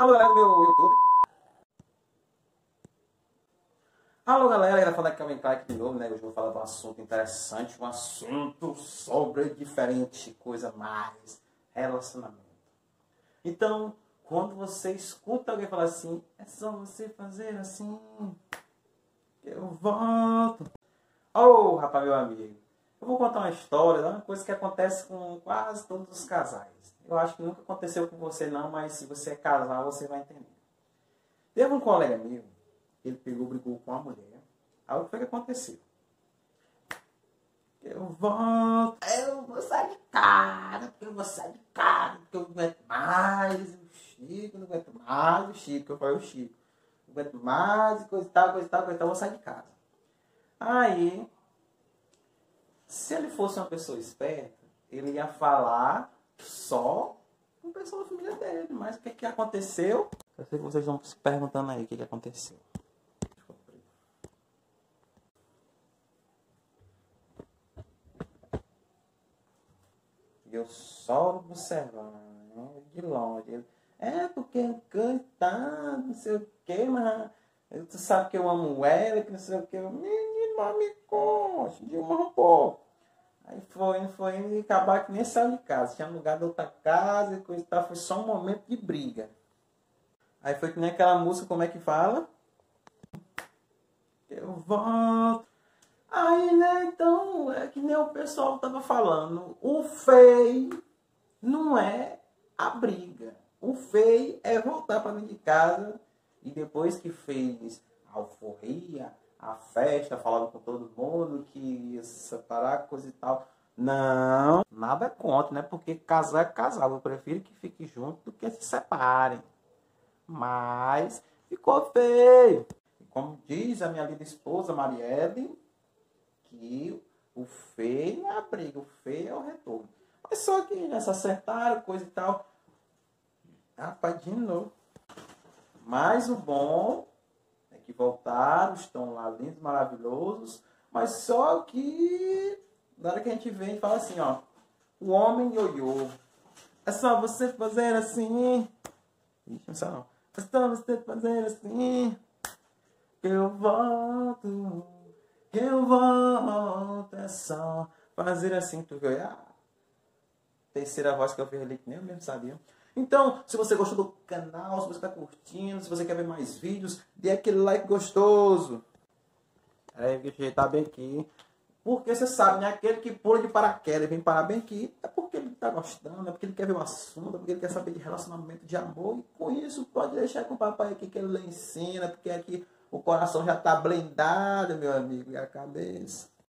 Alô, galera do meu YouTube. Alô, galera, era falar que eu entrar aqui de novo, né? Hoje eu vou falar de um assunto interessante, um assunto sobre diferente, coisa mais, relacionamento. Então, quando você escuta alguém falar assim, é só você fazer assim, eu volto. Oh, rapaz, meu amigo, eu vou contar uma história, uma coisa que acontece com quase todos os casais. Eu acho que nunca aconteceu com você não, mas se você é casal, você vai entender. Teve um colega meu, ele pegou, brigou com a mulher. Aí o que aconteceu? Eu volto, eu vou sair de casa, porque eu vou sair de casa, porque eu não aguento mais o Chico, não aguento mais o Chico, eu falei o Chico. Não aguento mais, coisa e tal, coisa e tal, coisa e tal, eu vou sair de casa. Aí, se ele fosse uma pessoa esperta, ele ia falar só com o pessoal da família dele. Mas o que, que aconteceu? Eu sei que vocês vão se perguntando aí o que, que aconteceu. E eu só observando, de longe. Ele, é porque cantar, não sei o que, mas tu sabe que eu amo ela, que não sei o que. Menino, me conte, de um pouco. Aí foi, foi e acabar que nem saiu de casa. Tinha lugar de outra casa e coisa e tal. Foi só um momento de briga. Aí foi que nem aquela música, como é que fala? Eu volto. Aí, né, então, é que nem o pessoal tava falando. O feio não é a briga. O feio é voltar para dentro de casa e depois que fez alforria, a festa, falava com todo mundo que ia se separar, coisa e tal. Não, nada contra, né? Porque casar é casal. Eu prefiro que fique junto do que se separem. Mas ficou feio. Como diz a minha linda esposa Marielle, que o feio é a briga, o feio é o retorno. Mas só que se acertaram, coisa e tal. Rapaz, de novo. Mas o bom que voltaram, estão lá lindos, maravilhosos, mas só que na hora que a gente vem e fala assim, ó, o homem ioiô. É só você fazer assim. Ixi, não não. É só você fazer assim. Eu volto. Eu volto. É só fazer assim. Tu viu? A terceira voz que eu fiz ali que nem eu mesmo sabia. Então, se você gostou do canal, se você está curtindo, se você quer ver mais vídeos, dê aquele like gostoso. Deixa eu ajeitar bem aqui. Porque você sabe, né? Aquele que pula de paraquedas e vem parar bem aqui, é porque ele está gostando, é porque ele quer ver o assunto, é porque ele quer saber de relacionamento, de amor. E com isso, pode deixar com o papai aqui que ele lhe ensina, porque aqui o coração já está blindado, meu amigo, e a cabeça.